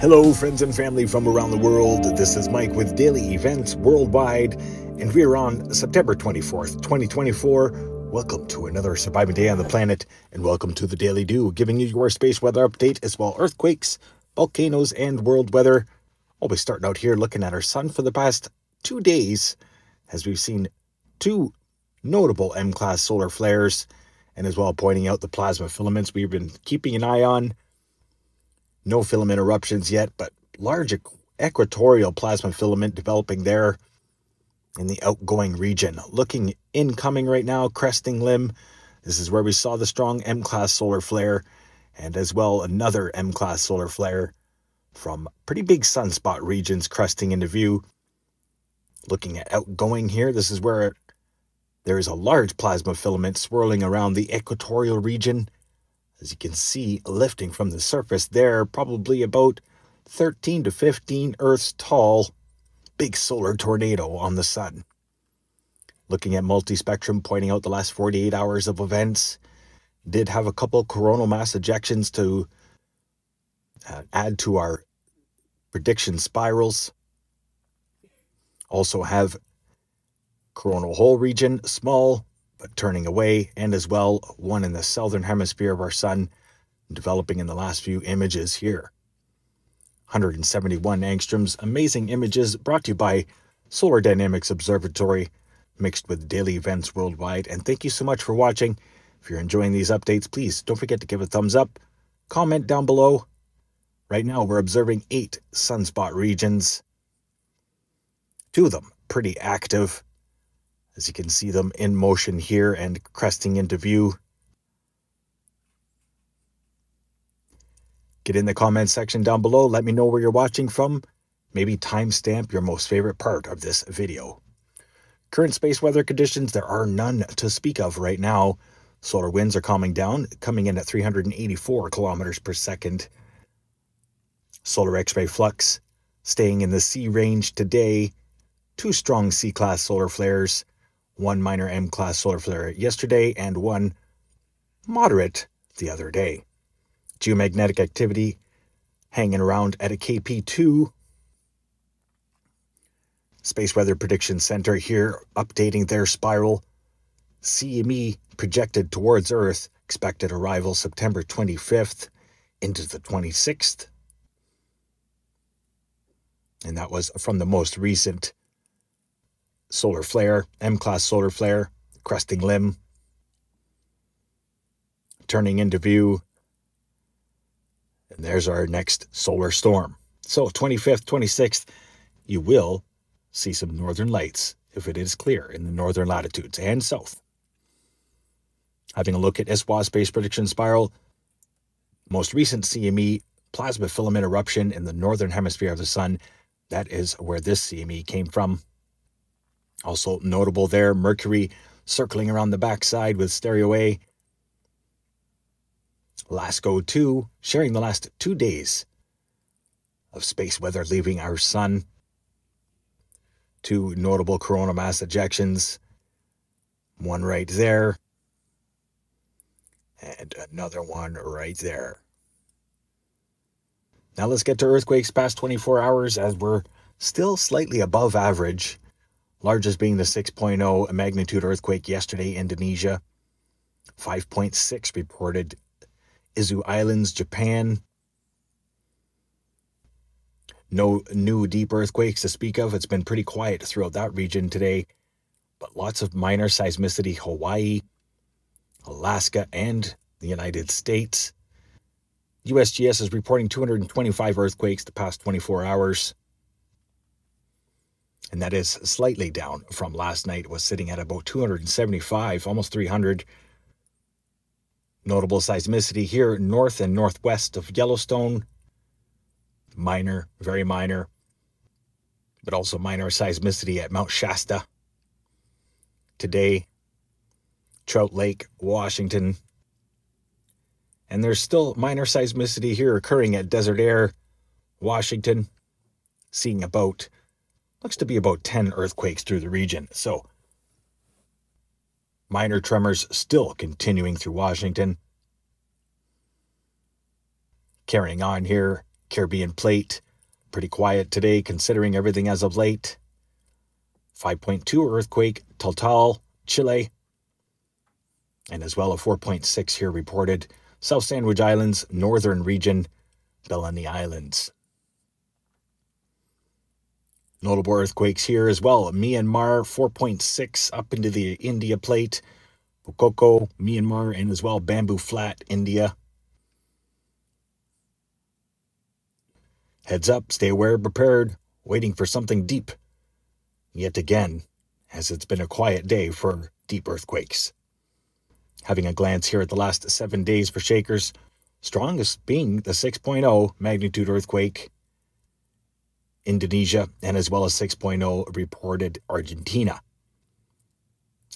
Hello, friends and family from around the world. This is Mike with Daily Events Worldwide, and we're on September 24th, 2024. Welcome to another surviving day on the planet, and welcome to the Daily DEW, giving you your space weather update as well earthquakes, volcanoes, and world weather. Always starting out here looking at our sun for the past two days, as we've seen two notable M class solar flares, and as well pointing out the plasma filaments we've been keeping an eye on. No filament eruptions yet, but large equatorial plasma filament developing there in the outgoing region. Looking incoming right now, cresting limb. This is where we saw the strong M class solar flare, and as well another M class solar flare from pretty big sunspot regions cresting into view. Looking at outgoing here, this is where there is a large plasma filament swirling around the equatorial region as you can see, lifting from the surface there, probably about 13 to 15 Earths tall, big solar tornado on the sun. Looking at multispectrum, pointing out the last 48 hours of events, did have a couple coronal mass ejections to uh, add to our prediction spirals. Also have coronal hole region, small, but turning away, and as well one in the southern hemisphere of our sun, developing in the last few images here. 171 angstroms, amazing images brought to you by Solar Dynamics Observatory, mixed with daily events worldwide. And thank you so much for watching. If you're enjoying these updates, please don't forget to give a thumbs up, comment down below. Right now, we're observing eight sunspot regions. Two of them pretty active as you can see them in motion here and cresting into view. Get in the comment section down below. Let me know where you're watching from. Maybe timestamp your most favorite part of this video. Current space weather conditions, there are none to speak of right now. Solar winds are calming down, coming in at 384 kilometers per second. Solar X-ray flux staying in the C range today. Two strong C-class solar flares one minor M class solar flare yesterday and one moderate the other day. Geomagnetic activity hanging around at a KP2. Space Weather Prediction Center here updating their spiral. CME projected towards Earth, expected arrival September 25th into the 26th. And that was from the most recent solar flare, M-class solar flare, cresting limb, turning into view. And there's our next solar storm. So 25th, 26th, you will see some northern lights if it is clear in the northern latitudes and south. Having a look at SWA Space Prediction Spiral, most recent CME plasma filament eruption in the northern hemisphere of the sun, that is where this CME came from. Also notable there, Mercury circling around the backside with stereo A. LASCO 2 sharing the last two days of space weather leaving our sun. Two notable coronal mass ejections. One right there. And another one right there. Now let's get to earthquakes past 24 hours as we're still slightly above average largest being the 6.0 magnitude earthquake yesterday, Indonesia. 5.6 reported Izu Islands, Japan. No new deep earthquakes to speak of. It's been pretty quiet throughout that region today, but lots of minor seismicity Hawaii, Alaska, and the United States. USGS is reporting 225 earthquakes the past 24 hours and that is slightly down from last night. Was sitting at about 275, almost 300. Notable seismicity here north and northwest of Yellowstone. Minor, very minor, but also minor seismicity at Mount Shasta. Today, Trout Lake, Washington. And there's still minor seismicity here occurring at Desert Aire, Washington, seeing about looks to be about 10 earthquakes through the region. So, minor tremors still continuing through Washington. Carrying on here, Caribbean plate, pretty quiet today considering everything as of late. 5.2 earthquake, Taltal, Chile. And as well a 4.6 here reported, South Sandwich Islands, northern region, Balleny Islands. Notable earthquakes here as well. Myanmar 4.6 up into the India plate. Pakokku, Myanmar, and as well Bamboo Flat, India. Heads up, stay aware, prepared, waiting for something deep. Yet again, as it's been a quiet day for deep earthquakes. Having a glance here at the last seven days for shakers, strongest being the 6.0 magnitude earthquake Indonesia, and as well as 6.0 reported Argentina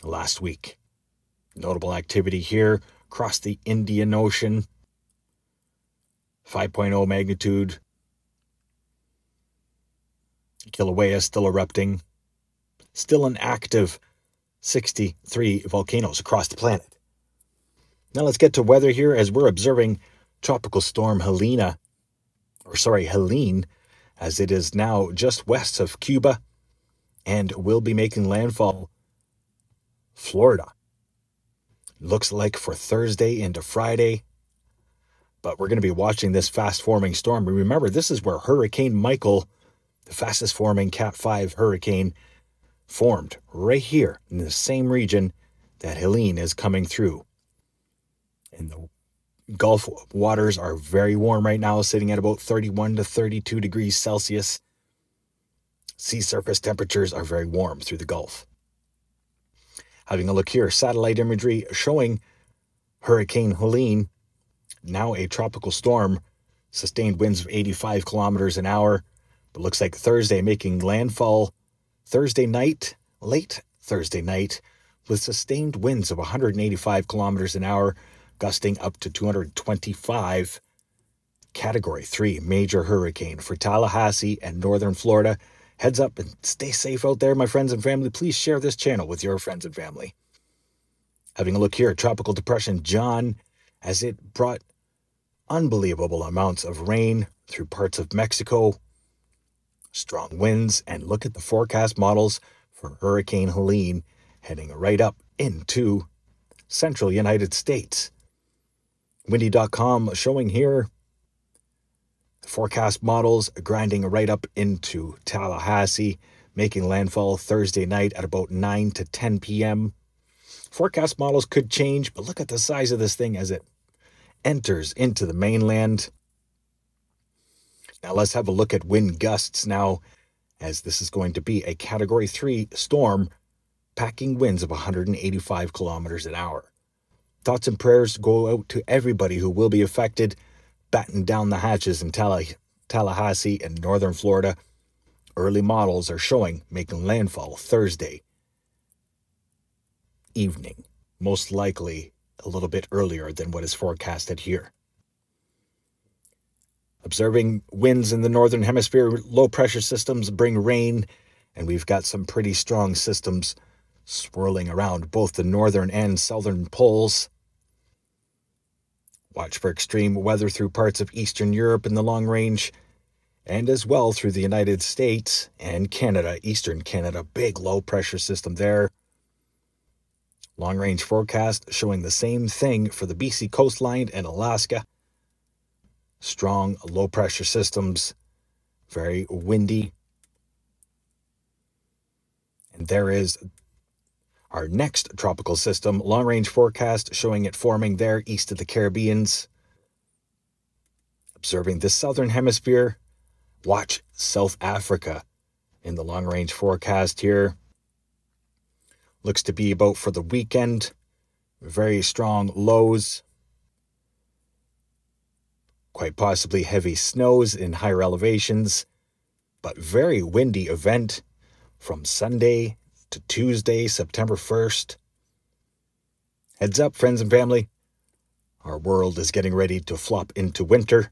last week. Notable activity here across the Indian Ocean. 5.0 magnitude. Kilauea still erupting. Still an active 63 volcanoes across the planet. Now let's get to weather here as we're observing Tropical Storm Helena, or sorry, Helene, as it is now just west of Cuba and will be making landfall Florida. Looks like for Thursday into Friday. But we're going to be watching this fast forming storm. Remember, this is where Hurricane Michael, the fastest forming Cat 5 hurricane, formed right here in the same region that Helene is coming through. And the Gulf waters are very warm right now, sitting at about 31 to 32 degrees Celsius. Sea surface temperatures are very warm through the Gulf. Having a look here, satellite imagery showing Hurricane Helene, now a tropical storm, sustained winds of 85 kilometers an hour. But looks like Thursday making landfall Thursday night, late Thursday night, with sustained winds of 185 kilometers an hour gusting up to 225. Category 3 major hurricane for Tallahassee and northern Florida. Heads up and stay safe out there, my friends and family. Please share this channel with your friends and family. Having a look here at Tropical Depression John, as it brought unbelievable amounts of rain through parts of Mexico, strong winds, and look at the forecast models for Hurricane Helene heading right up into central United States. Windy.com showing here forecast models grinding right up into Tallahassee, making landfall Thursday night at about 9 to 10 p.m. Forecast models could change, but look at the size of this thing as it enters into the mainland. Now let's have a look at wind gusts now, as this is going to be a Category 3 storm, packing winds of 185 kilometers an hour. Thoughts and prayers go out to everybody who will be affected. Batten down the hatches in Tallahassee and northern Florida. Early models are showing making landfall Thursday evening, most likely a little bit earlier than what is forecasted here. Observing winds in the northern hemisphere, low pressure systems bring rain, and we've got some pretty strong systems swirling around both the northern and southern poles. Watch for extreme weather through parts of Eastern Europe in the long range, and as well through the United States and Canada, Eastern Canada. Big low pressure system there. Long range forecast showing the same thing for the BC coastline and Alaska. Strong low pressure systems, very windy. And there is our next tropical system, long range forecast showing it forming there east of the Caribbeans. Observing the southern hemisphere, watch South Africa in the long range forecast here. Looks to be about for the weekend. Very strong lows. Quite possibly heavy snows in higher elevations, but very windy event from Sunday to Tuesday, September 1st. Heads up, friends and family. Our world is getting ready to flop into winter.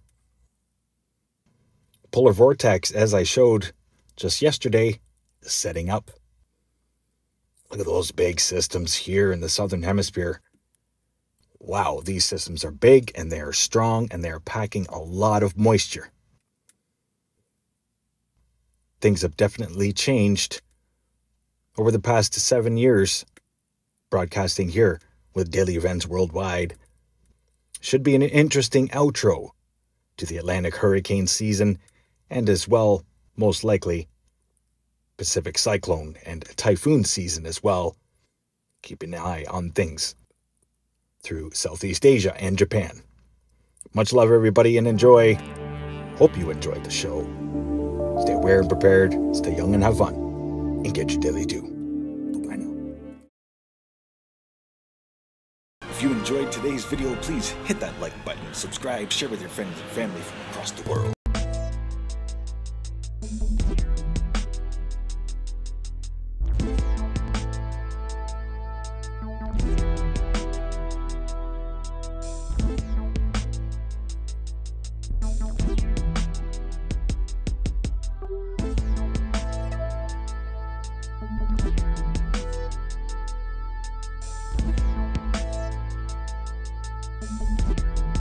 Polar vortex, as I showed just yesterday, is setting up. Look at those big systems here in the southern hemisphere. Wow, these systems are big and they are strong and they are packing a lot of moisture. things have definitely changed over the past seven years broadcasting here with daily events worldwide. Should be an interesting outro to the Atlantic hurricane season and as well, most likely, Pacific cyclone and typhoon season as well. Keep an eye on things through Southeast Asia and Japan. Much love, everybody, and enjoy. Hope you enjoyed the show. Stay aware and prepared, stay young and have fun, and get your daily due. Bye now. If you enjoyed today's video, please hit that like button, subscribe, share with your friends and family from across the world.